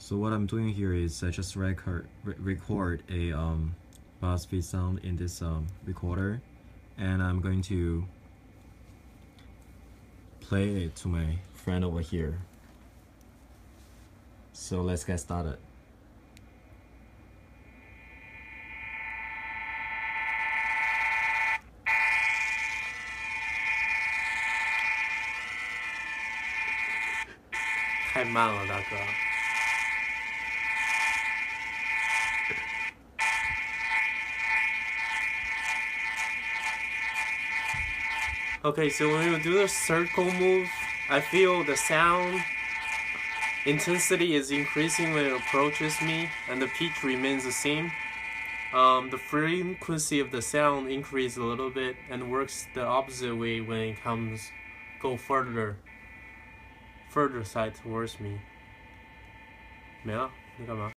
So what I'm doing here is I just record re record a um, bass feed sound in this um, recorder, and I'm going to play it to my friend over here. So let's get started. 太慢了，大哥。 Okay, so when you do the circle move, I feel the sound intensity is increasing when it approaches me, and the pitch remains the same. Um, the frequency of the sound increases a little bit and works the opposite way when it comes go further further side towards me. 没了，你干嘛？